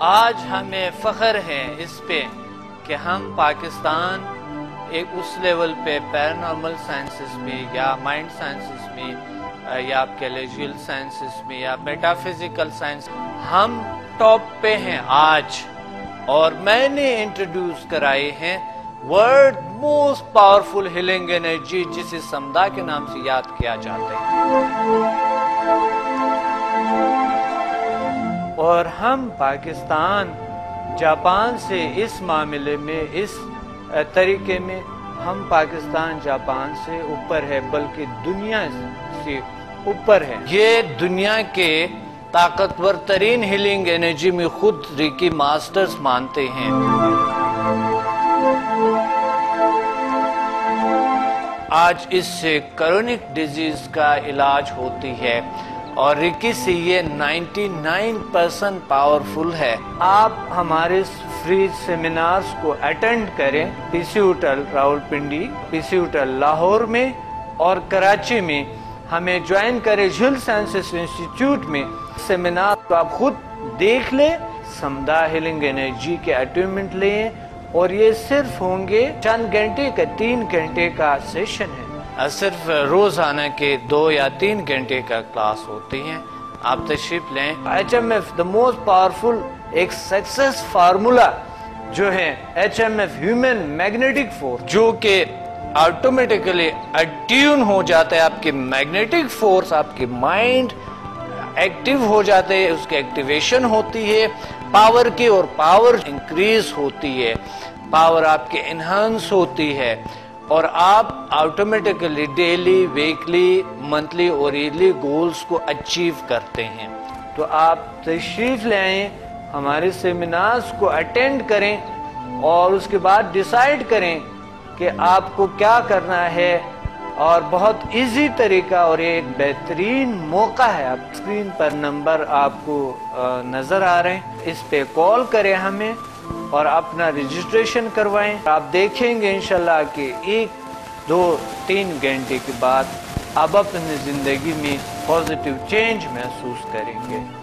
آج ہمیں فخر ہے اس پہ کہ ہم پاکستان ایک اس لیول پہ پیرانارمل سائنسز میں یا مائنڈ سائنسز میں، یا آپ کے لیجیل سائنسز میں، یا میٹا فزیکل سائنس ہم ٹاپ پہ ہیں آج۔ اور میں نے انٹروڈیوس کرائے ہیں world most powerful healing energy, جسے سمدا کے نام سے یاد کیا جاتا ہے۔ اور ہم پاکستان، جاپان سے اس معاملے میں، اس طریقے میں ہم پاکستان، جاپان سے اوپر ہے، بلکہ دنیا سے اوپر ہے۔ یہ دنیا کے طاقتور ترین ہیلنگ انرجی میں خود ریکی ماسٹرز مانتے ہیں۔ آج اس سے کرونک ڈیزیز کا علاج ہوتی ہے۔ اور رکی سے یہ نائنٹی نائن پرسنٹ پاورفل ہے۔ آپ ہمارے فری سیمینارز کو اٹینڈ کریں P C hotel Rawalpindi P C hotel Lahore میں اور کراچی میں۔ ہمیں جوائن کرے جھل سائنسز انسٹیٹیوٹ میں۔ سیمینار کو آپ خود دیکھ لیں، سمدہ ہیلنگ انرجی کے اٹیومنٹ لیں اور یہ صرف ہوں گے چند گھنٹے کا، تین گھنٹے کا سیشن ہے۔ صرف روزانہ کے دو یا تین گھنٹے کا کلاس ہوتی ہیں۔ آپ تشریف لیں۔ H M F the most powerful ایک سکسس فارمولا جو ہے H M F human magnetic force جو کہ آٹومیٹکلی اٹیون ہو جاتا ہے۔ آپ کی میگنیٹک فورس آپ کی مائنڈ ایکٹیو ہو جاتے ہیں۔ اس کی ایکٹیویشن ہوتی ہے۔ پاور کی اور پاور انکریز ہوتی ہے۔ پاور آپ کی انہانس ہوتی ہے۔ اور آپ آٹومیٹکلی ڈیلی ویکلی منتھلی اور ایئرلی گولز کو اچیو کرتے ہیں۔ تو آپ تشریف لے آئیں، ہمارے سیمینارز کو اٹینڈ کریں اور اس کے بعد ڈیسائیڈ کریں کہ آپ کو کیا کرنا ہے۔ اور بہت ایزی طریقہ اور ایک بہترین موقع ہے۔ آپ اسکرین پر نمبر آپ کو نظر آ رہے ہیں۔ اس پہ کال کریں ہمیں۔ اور اپنا رجسٹریشن کروائیں۔ آپ دیکھیں گے انشاءاللہ کہ ایک، دو، تین گھنٹے کے بعد آپ اپنی زندگی میں پازیٹیو چینج محسوس کریں گے۔